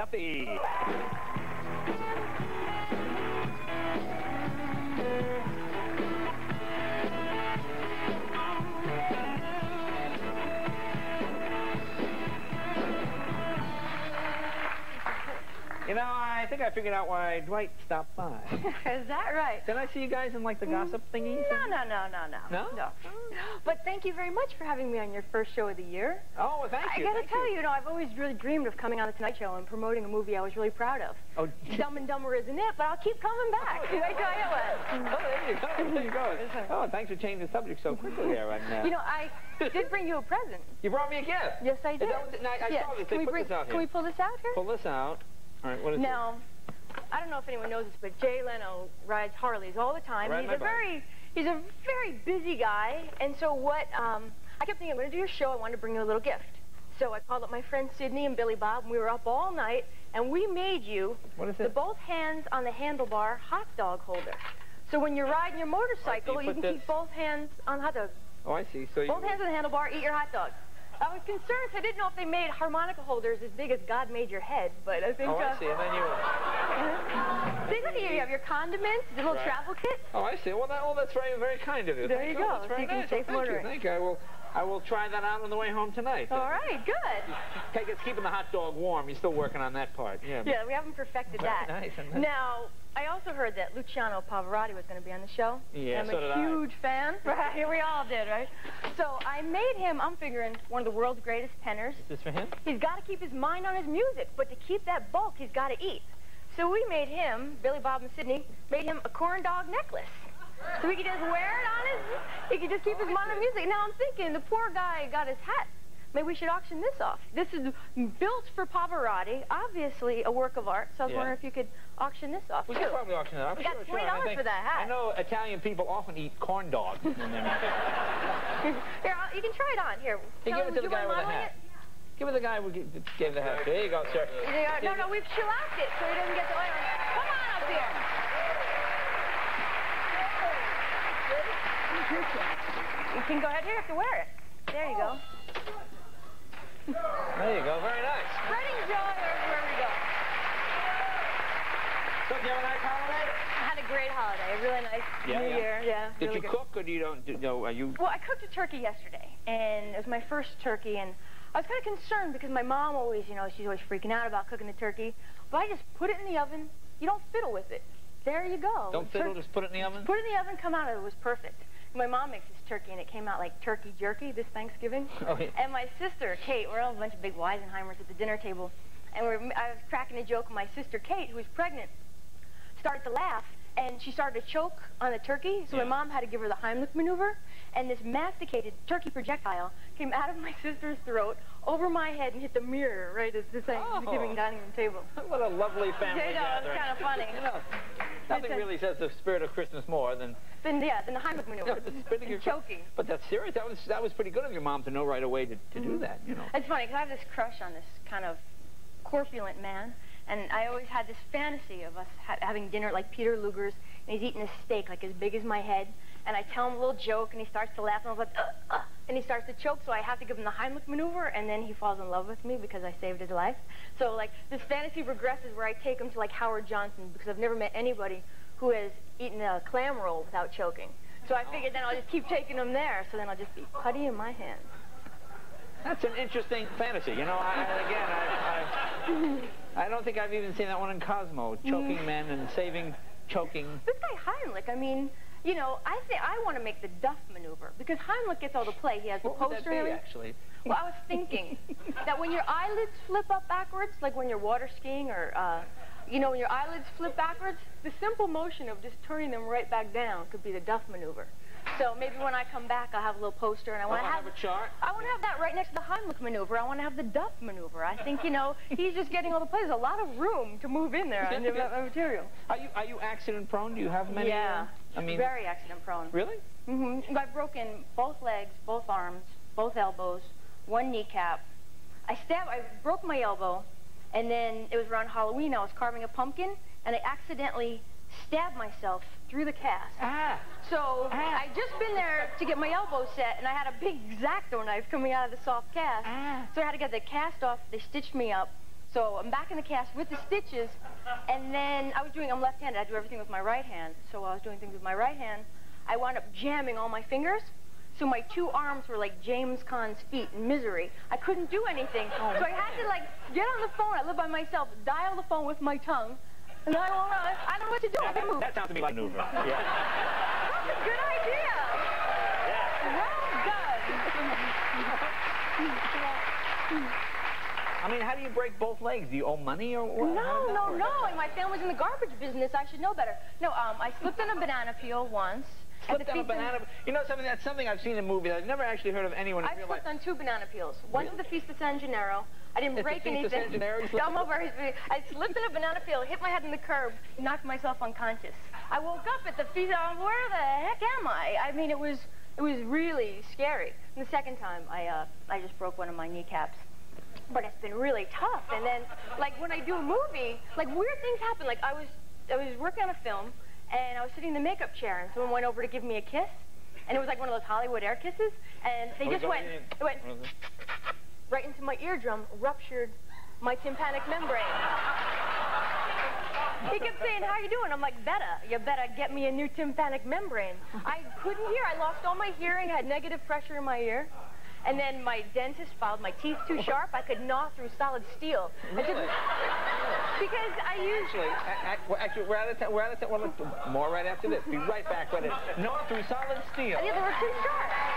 Duffy. You know, I think I figured out why Dwight stopped by. Is that right? Did I see you guys in like the gossip thingy? No, no, no, no, no. No? But thank you very much for having me on your first show of the year. Oh, well, thank you. I gotta thank tell you, you know, I've always really dreamed of coming on the Tonight Show and promoting a movie I was really proud of. Oh, Dumb and Dumber isn't it, but I'll keep coming back. Oh. Wait till I get one. oh, there you go. There you go. Oh, thanks for changing the subject so quickly there. And, uh, You know, I did bring you a present. you brought me a gift. Yes, I did. Is that what the- now, I yes. saw this. Can we put bring, this out Can we pull this out here? Pull this out. All right, what is it? Now, I don't know if anyone knows this, but Jay Leno rides Harleys all the time. He's a bike. very, he's a very busy guy, and so what? Um, I kept thinking, I'm going to do a show. I wanted to bring you a little gift. So I called up my friends Sydney and Billy Bob, and we were up all night, and we made you the both hands on the handlebar hot dog holder. So when you're riding your motorcycle, Oh, you you can this- keep both hands on the hot dog. Oh, I see. So you. Both hands on the handlebar, eat your hot dog. I was concerned, 'cause I didn't know if they made harmonica holders as big as God made your head, but I think. Oh, uh, I see. And then you. See, look at you. You have your condiments, the little Right. travel kit. Oh, I see. Well, that, well, that's very, very kind of you. There Thank you go. That's very So you can nice. well, thank you. Thank you. I will. I will try that out on the way home tonight. All right, good. Take it's keeping the hot dog warm. You're still working on that part. Yeah. Yeah, we haven't perfected that. nice, Now, I also heard that Luciano Pavarotti was going to be on the show. Yeah, I'm so a did I. huge fan. Right, we all did, right? So I made him, I'm figuring, one of the world's greatest tenors. Is this for him? He's got to keep his mind on his music, but to keep that bulk, he's got to eat. So we made him, Billy Bob and Sydney, made him a corn dog necklace. So he could just wear it on his, he could just keep his mind on music. Now I'm thinking, the poor guy got his hat. Maybe we should auction this off. This is built for Pavarotti, obviously a work of art. So I was Yeah. wondering if you could auction this off We too. could probably auction it off. We got Sure, sure. $20 I think- for that hat. I know Italian people often eat corn dogs. in their meat. Here, I'll, you can try it on. Here, Hey, give him, it to the guy with the hat. Give it to the guy who gave the hat. There you go, sir. There you are. No, no, we've shellacked it so he doesn't get the oil. Come on up here. You can go ahead. You have to wear it. There you go. There you go. Very nice. Spreading joy everywhere we go. So, did you have a nice holiday? I had a great holiday. A really nice Yeah, New yeah. Year. Yeah. Did really you good. cook or do you don't? Do, no, are you? Well, I cooked a turkey yesterday, and it was my first turkey, and I was kind of concerned because my mom always, you know, she's always freaking out about cooking the turkey. But I just put it in the oven. You don't fiddle with it. There you go. Don't Tur- fiddle. Just put it in the oven. Put it in the oven, come out, of it, it was perfect. My mom makes this turkey, and it came out like turkey jerky this Thanksgiving. Oh, yeah. And my sister, Kate, we're all a bunch of big Weisenheimers at the dinner table, and we're, I was cracking a joke my sister, Kate, who was pregnant, started to laugh, and she started to choke on the turkey, so Yeah. my mom had to give her the Heimlich maneuver, and this masticated turkey projectile came out of my sister's throat, over my head, and hit the mirror right at the Thanksgiving Oh. dining room table. What a lovely family You know, it's gathering. kinda funny. You know, nothing really says the spirit of Christmas more than Then, yeah, then the Heimlich maneuver, spitting your choking. But that's serious. That was that was pretty good of your mom to know right away to, to do mm-hmm. that. You know. It's funny because I have this crush on this kind of corpulent man, and I always had this fantasy of us ha- having dinner like Peter Luger's, and he's eating a steak like as big as my head, and I tell him a little joke, and he starts to laugh, and I was like, uh, uh, and he starts to choke, so I have to give him the Heimlich maneuver, and then he falls in love with me because I saved his life. So like this fantasy progresses where I take him to like Howard Johnson because I've never met anybody who has eaten a clam roll without choking. So I figured then I'll just keep taking him there, so then I'll just be putty in my hand. That's an interesting fantasy. You know, I, I- again, I, I, I don't think I've even seen that one in Cosmo, choking men and saving choking. This guy Heimlich, I mean, you know, I say I want to make the Duff maneuver because Heimlich gets all the play. He has the What would that poster be, actually? Well, I was thinking that when your eyelids flip up backwards, like when you're water skiing or, uh, you know, when your eyelids flip backwards, the simple motion of just turning them right back down could be the Duff maneuver. So maybe when I come back, I'll have a little poster, and I want to have have, a chart? I want to have that right next to the Heimlich maneuver. I want to have the Duff maneuver. I think, you know, he's just getting all the plays. A lot of room to move in there under that material. Are you are you accident prone? Do you have many? Yeah. uh, I mean, very accident prone. really? Mm-hmm. I've broken both legs, both arms, both elbows, one kneecap. I stabbed, I broke my elbow, and then it was around Halloween. I was carving a pumpkin, and I accidentally stabbed myself through the cast. Ah. So Ah. I'd just been there to get my elbow set, and I had a big X-Acto knife coming out of the soft cast. Ah. So I had to get the cast off. They stitched me up, So I'm back in the cast with the stitches, and then I was doing, I'm left-handed, I do everything with my right hand. So I was doing things with my right hand. I wound up jamming all my fingers. So my two arms were like James Caan's feet in misery. I couldn't do anything. Oh, so I had to like get on the phone. I live by myself, dial the phone with my tongue. And I don't know, I don't know what to do. I That, move. that sounds to me like a maneuver. Yeah. That's a good idea. Well done. I mean, how do you break both legs? Do you owe money or what? No, no, work? no. And my family's in the garbage business. I should know better. No, um, I slipped on a banana peel once. Slipped on a of- banana. You know something? That's something I've seen in movies. I've never actually heard of anyone in I life. slipped on two banana peels. Once at the Feast of San Gennaro. I didn't break anything. San Gennaro, you I'm over. I slipped in a banana peel, hit my head in the curb, knocked myself unconscious. I woke up at the feast. um, Where the heck am I? I mean, it was it was really scary. And the second time, I uh, I just broke one of my kneecaps. But it's been really tough. And then, like when I do a movie, like weird things happen. Like I was I was working on a film, and I was sitting in the makeup chair, and someone went over to give me a kiss, and it was like one of those Hollywood air kisses, and they Oh, just went in. it went right into my eardrum, ruptured my tympanic membrane. He kept saying, how are you doing? I'm like, better. You better get me a new tympanic membrane. I couldn't hear. I lost all my hearing, had negative pressure in my ear. And then my dentist filed my teeth too sharp. I could gnaw through solid steel. I Really? Because I used... Actually, actually, we're out of time. We're out of time. Well, more right after this. Be right back. Right in. No, through solid steel. Yeah, they were too sharp.